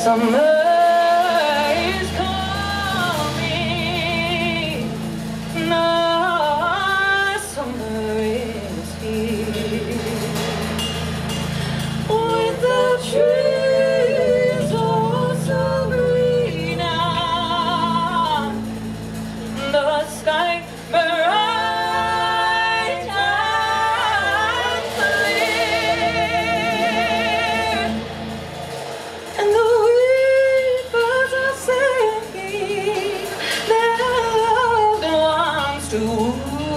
summer to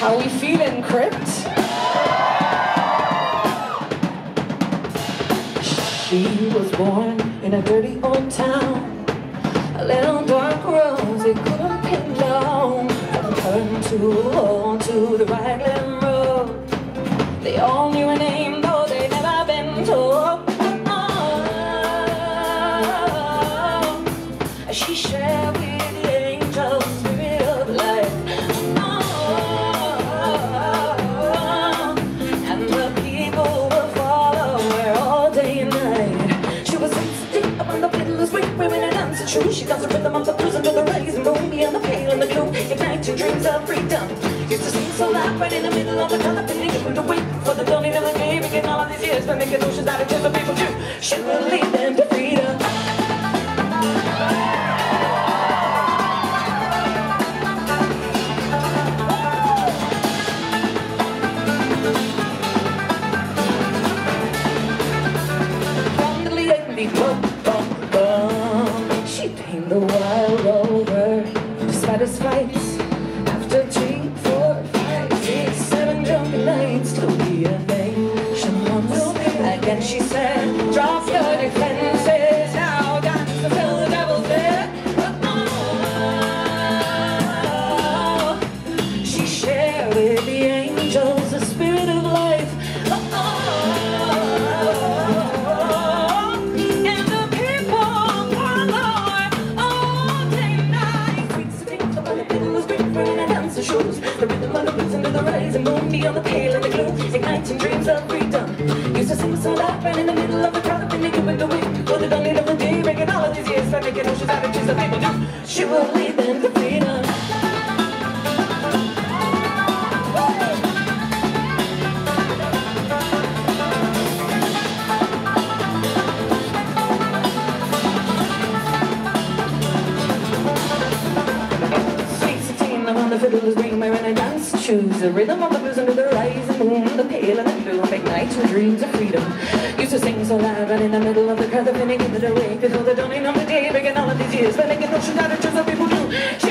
How we feeling, Crypt? She was born in a dirty old town, a little dark rose it couldn't pin down. From turn to hole to the Raglan Road, they all knew her name though they'd never been told. oh, She shared and shoes. She does the rhythm of the blues under the rising moon beyond the pale and the gloom, igniting dreams of freedom. Used to sing so loud right in the middle of the color picnic, and to wait for the dawning of the day. Making all of these years, but making oceans out of tears of people too. She will lead them to freedom. Moon beyond the pale and the gloom, igniting dreams of freedom. Used to sing so loud, right in the middle of the shoes. The rhythm of the blues under the rising moon, the pale and the blue, make nights and dreams of freedom. Used to sing so loud, right in the middle of the crowd, the finna give it away. Before the dawning of the day, making all of these years, but making oceans out of of people do.